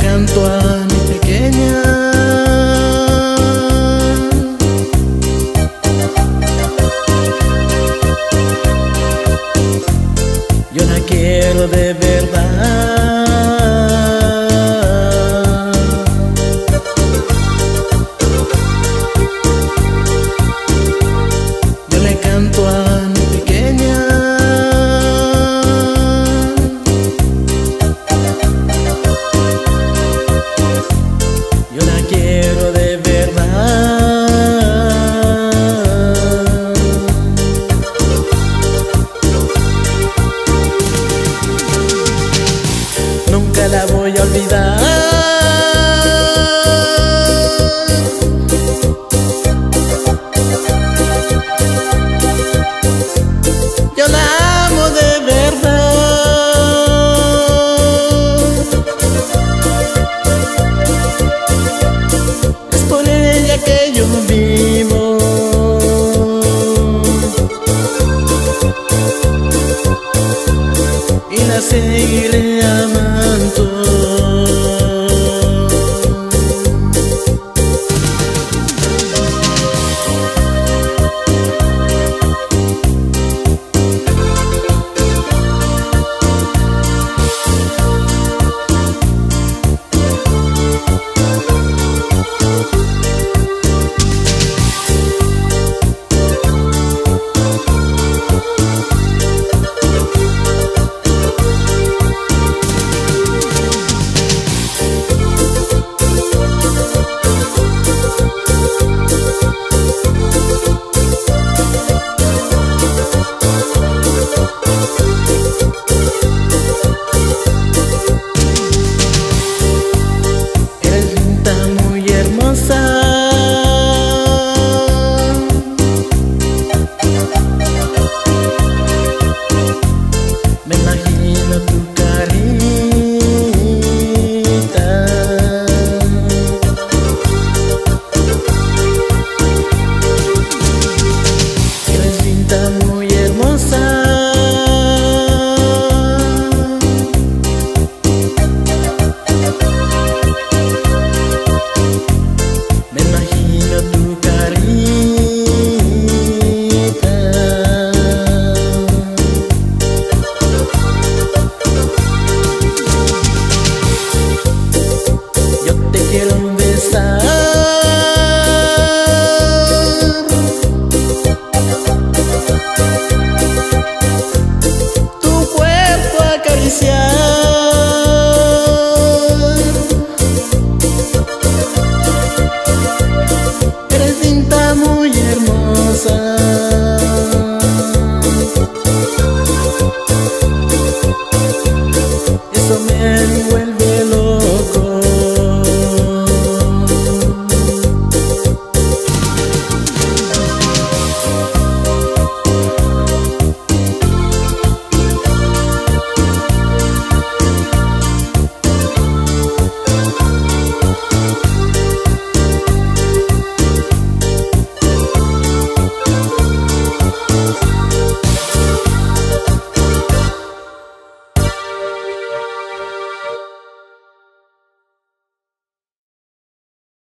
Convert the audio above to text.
canto a mi pequeña. la voy a olvidar. Yo la amo de verdad. Es por ella que yo vivo. Y la seguiré